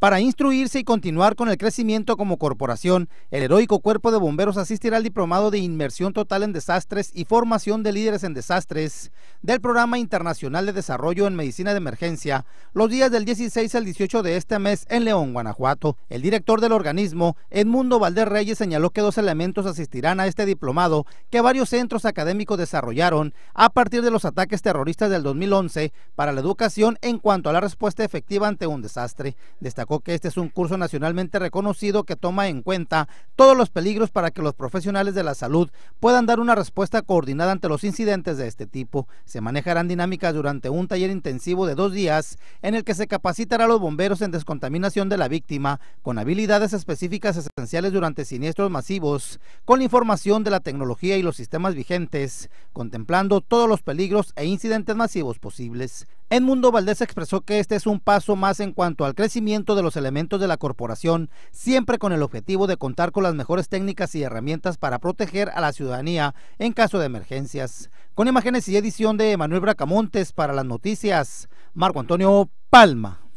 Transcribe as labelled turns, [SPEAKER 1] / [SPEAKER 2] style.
[SPEAKER 1] Para instruirse y continuar con el crecimiento como corporación, el heroico Cuerpo de Bomberos asistirá al diplomado de inmersión total en desastres y formación de líderes en desastres del Programa Internacional de Desarrollo en Medicina de Emergencia los días del 16 al 18 de este mes en León, Guanajuato. El director del organismo, Edmundo Valdés Reyes, señaló que dos elementos asistirán a este diplomado que varios centros académicos desarrollaron a partir de los ataques terroristas del 2011 para la educación en cuanto a la respuesta efectiva ante un desastre. Que este es un curso nacionalmente reconocido que toma en cuenta todos los peligros para que los profesionales de la salud puedan dar una respuesta coordinada ante los incidentes de este tipo. Se manejarán dinámicas durante un taller intensivo de dos días en el que se capacitará a los bomberos en descontaminación de la víctima con habilidades específicas durante siniestros masivos, con la información de la tecnología y los sistemas vigentes, contemplando todos los peligros e incidentes masivos posibles. Edmundo Valdés expresó que este es un paso más en cuanto al crecimiento de los elementos de la corporación, siempre con el objetivo de contar con las mejores técnicas y herramientas para proteger a la ciudadanía en caso de emergencias. Con imágenes y edición de Manuel Bracamontes para las noticias, Marco Antonio Palma.